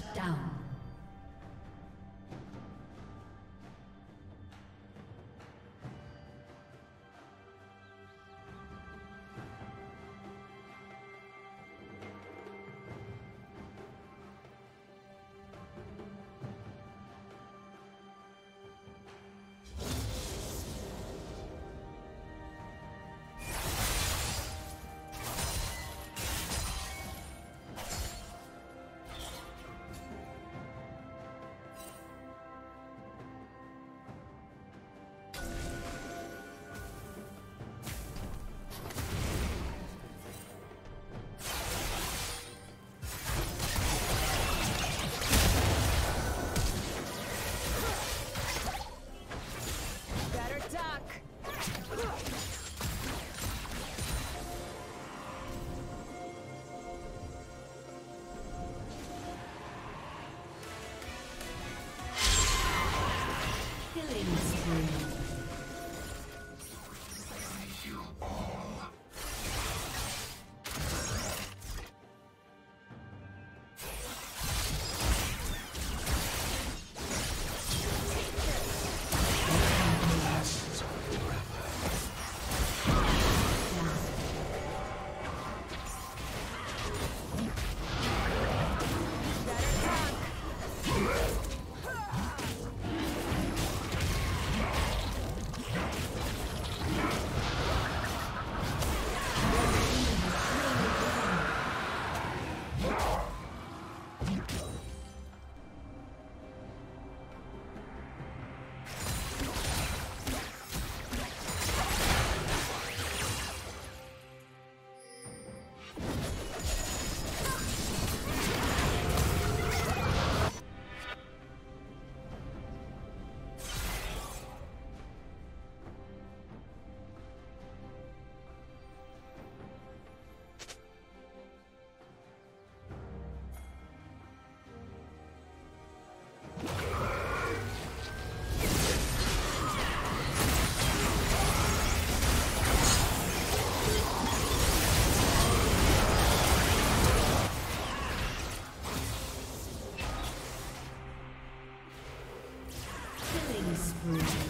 Shut down. Rampage.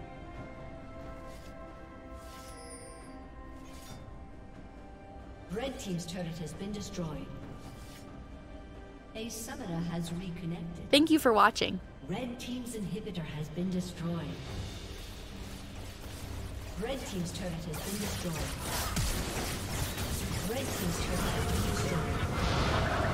Team's turret has been destroyed. A summoner has reconnected. Thank you for watching. Red team's inhibitor has been destroyed. Red team's turret has been destroyed. Red team's turret has been destroyed.